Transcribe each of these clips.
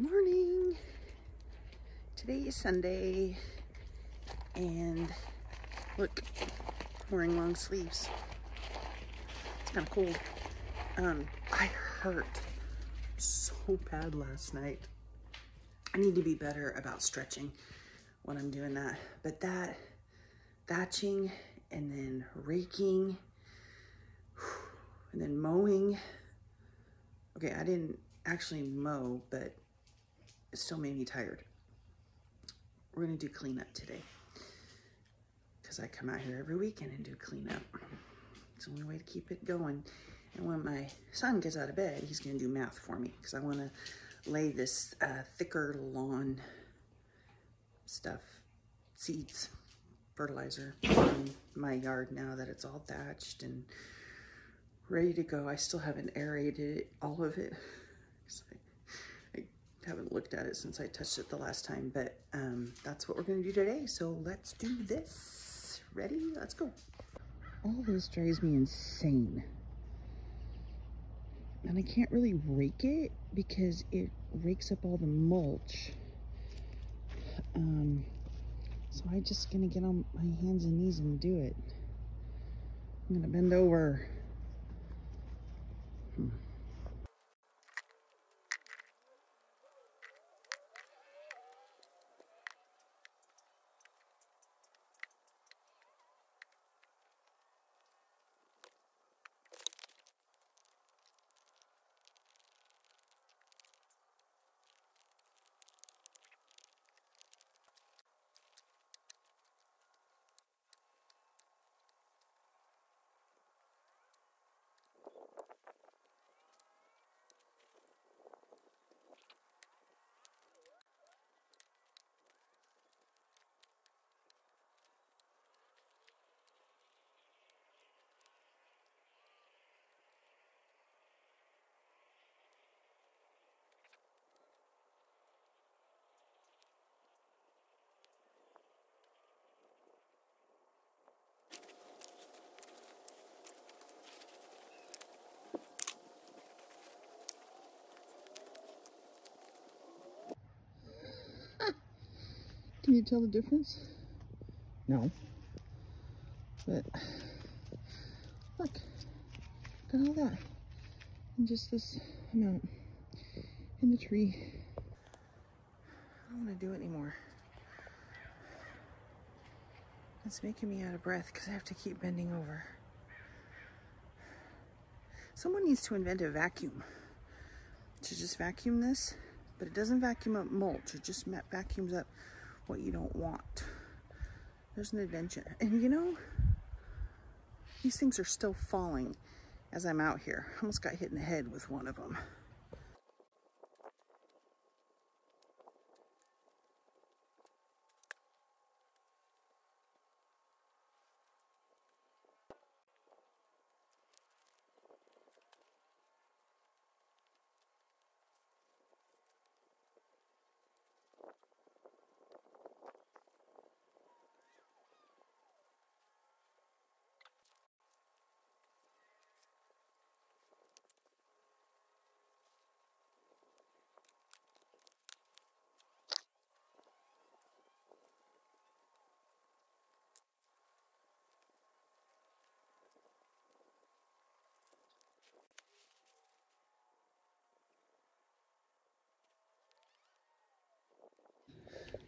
Good morning. Today is Sunday and look, wearing long sleeves. It's kind of cold. Um, I hurt so bad last night. I need to be better about stretching when I'm doing that. But that thatching and then raking and then mowing. Okay, I didn't actually mow, but it still made me tired. We're gonna do cleanup today because I come out here every weekend and do cleanup. It's the only way to keep it going. And when my son gets out of bed, he's gonna do math for me because I wanna lay this uh, thicker lawn stuff, seeds, fertilizer on my yard now that it's all thatched and ready to go. I still haven't aerated all of it. Haven't looked at it since I touched it the last time, but um, that's what we're gonna do today. So let's do this. Ready? Let's go. All this drives me insane. And I can't really rake it because it rakes up all the mulch. Um, so I'm just gonna get on my hands and knees and do it. I'm gonna bend over. Hmm. Can you tell the difference? No. But look, look at all that. And just this amount in the tree. I don't want to do it anymore. It's making me out of breath because I have to keep bending over. Someone needs to invent a vacuum to just vacuum this, but it doesn't vacuum up mulch. It just vacuums up what you don't want. There's an invention. And you know, these things are still falling as I'm out here. Almost got hit in the head with one of them.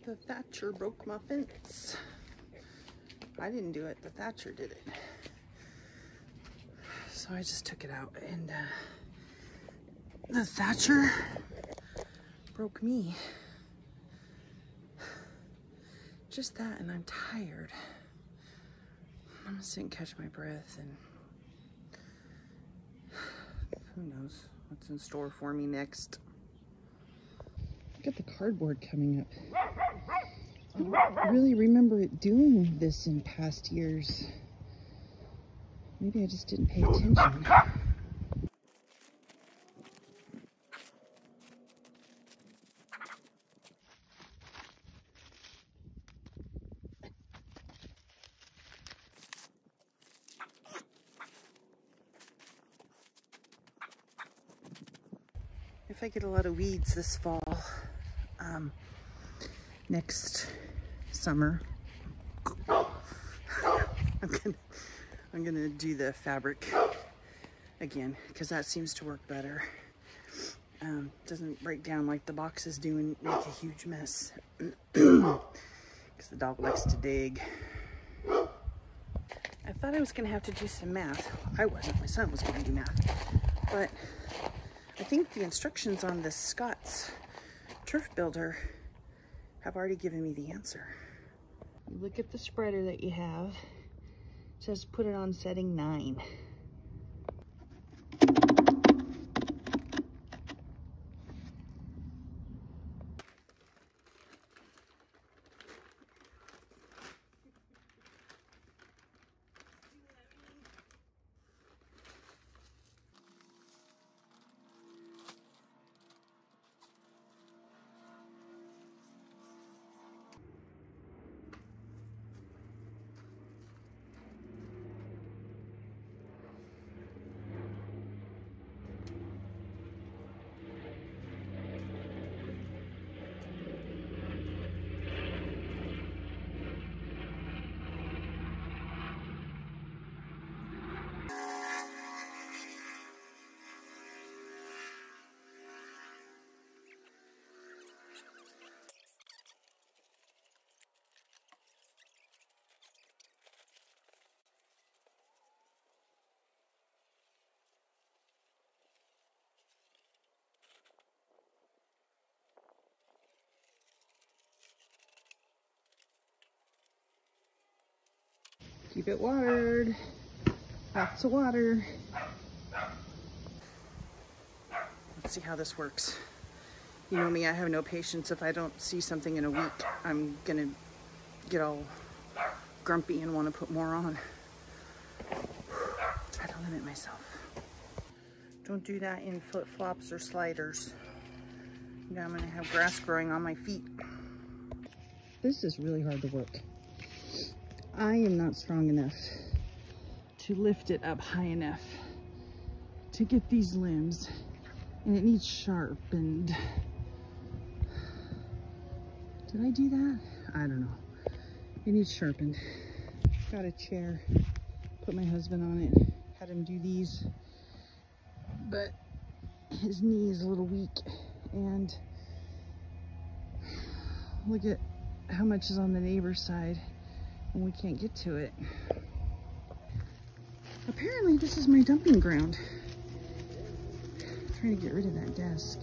The Thatcher broke my fence. I didn't do it, the Thatcher did it. So I just took it out and uh, the Thatcher broke me. Just that and I'm tired. I'm gonna catch my breath and who knows what's in store for me next. Look at the cardboard coming up. Really remember it doing this in past years. Maybe I just didn't pay attention. if I get a lot of weeds this fall, um, next summer, I'm gonna, I'm gonna do the fabric again because that seems to work better. Um, doesn't break down like the boxes do and make a huge mess because the dog likes to dig. I thought I was gonna have to do some math. I wasn't, my son was gonna do math. But I think the instructions on the Scott's turf builder have already given me the answer. Look at the spreader that you have. It says put it on setting nine. Keep it watered. Lots of water. Let's see how this works. You know me, I have no patience. If I don't see something in a week, I'm gonna get all grumpy and want to put more on. Try to limit myself. Don't do that in flip-flops or sliders. Now I'm gonna have grass growing on my feet. This is really hard to work. I am not strong enough to lift it up high enough to get these limbs and it needs sharpened. Did I do that? I don't know. It needs sharpened. Got a chair, put my husband on it, had him do these, but his knee is a little weak and look at how much is on the neighbor's side and we can't get to it. Apparently this is my dumping ground. I'm trying to get rid of that desk.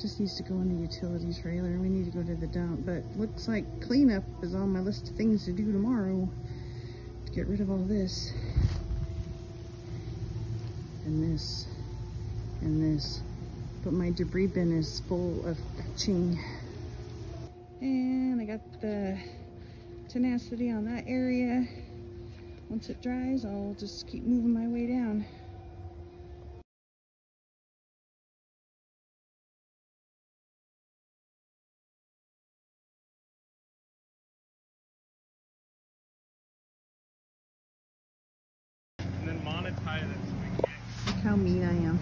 Just needs to go in the utilities trailer we need to go to the dump, but looks like cleanup is on my list of things to do tomorrow to get rid of all this. And this, and this. But my debris bin is full of etching. And I got the tenacity on that area. Once it dries, I'll just keep moving my way down. And then monetize it so we can Look how mean I am.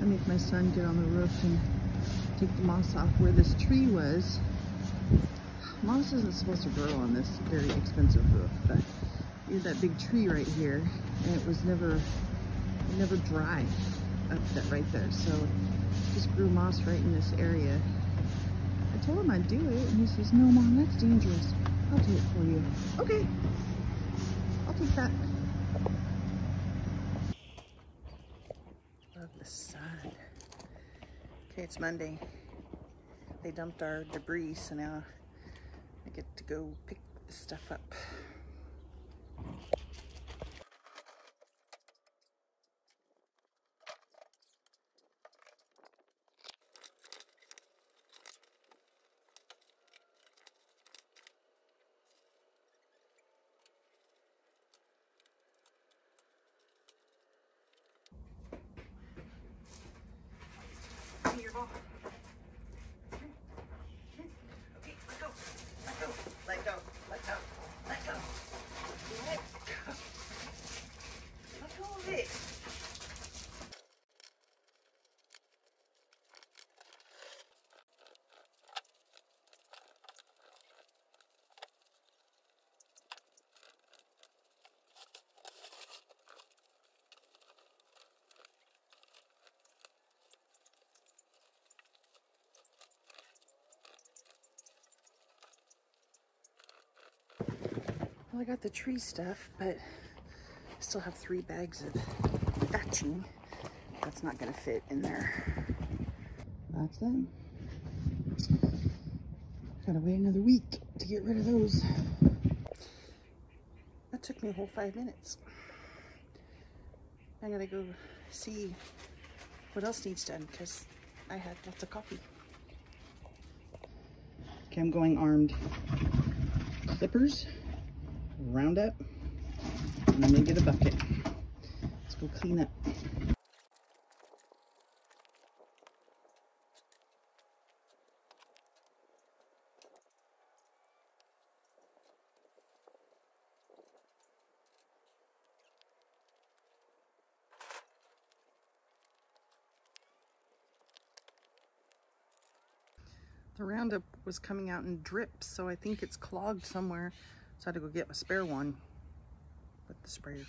I make my son get on the roof and take the moss off where this tree was. Moss isn't supposed to grow on this very expensive roof, but we had that big tree right here, and it was never, never dry up that right there. So just grew moss right in this area. I told him I'd do it, and he says, "No, mom, that's dangerous. I'll do it for you." Okay, I'll take that. Love the sun. Okay, it's Monday. They dumped our debris, so now I get to go pick the stuff up. Well, I got the tree stuff, but I still have three bags of thatching. That's not gonna fit in there. That's them. Gotta wait another week to get rid of those. That took me a whole five minutes. I gotta go see what else needs done because I had lots of coffee. Okay, I'm going armed. Clippers, Roundup, and I'm gonna get a bucket. Let's go clean up. The Roundup was coming out in drips, so I think it's clogged somewhere. So I had to go get my spare one with the sprayer.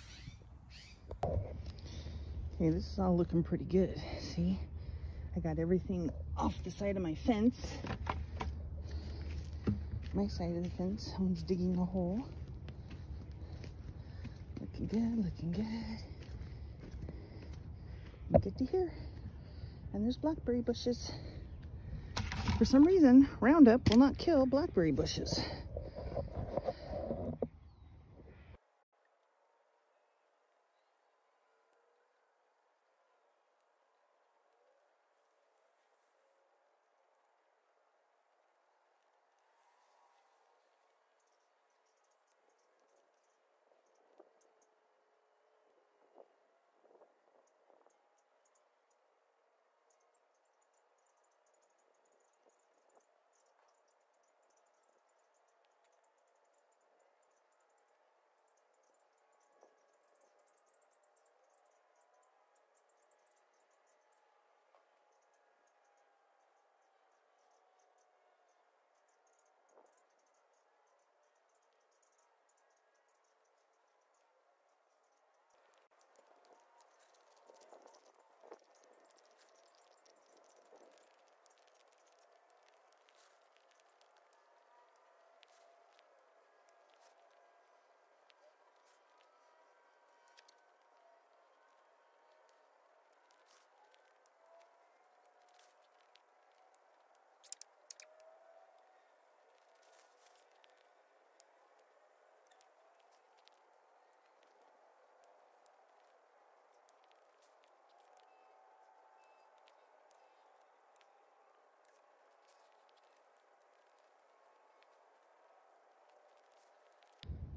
Okay, this is all looking pretty good. See, I got everything off the side of my fence. My side of the fence, someone's digging a hole. Looking good, looking good. get to hear. And there's blackberry bushes. For some reason, Roundup will not kill blackberry bushes.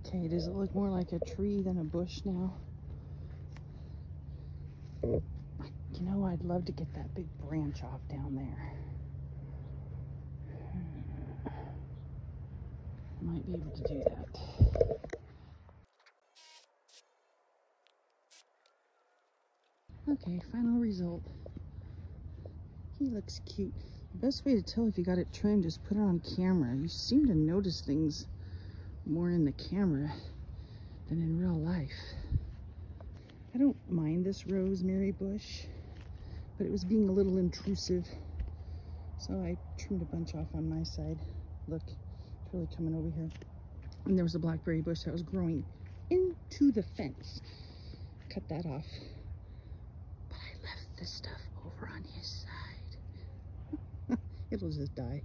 Okay, does it look more like a tree than a bush now? You know, I'd love to get that big branch off down there. Might be able to do that. Okay, final result. He looks cute. The best way to tell if you got it trimmed is put it on camera. You seem to notice things more in the camera than in real life. I don't mind this rosemary bush, but it was being a little intrusive. So I trimmed a bunch off on my side. Look, it's really coming over here. And there was a blackberry bush that was growing into the fence. Cut that off. But I left the stuff over on his side. It'll just die.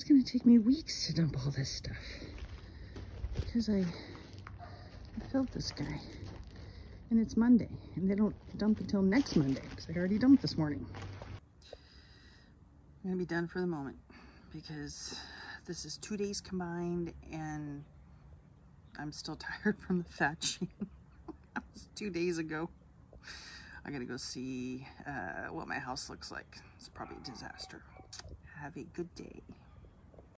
It's gonna take me weeks to dump all this stuff because I, I filled this guy and it's Monday and they don't dump until next Monday because I already dumped this morning. I'm gonna be done for the moment because this is two days combined and I'm still tired from the thatching. that was two days ago. I gotta go see uh, what my house looks like. It's probably a disaster. Have a good day.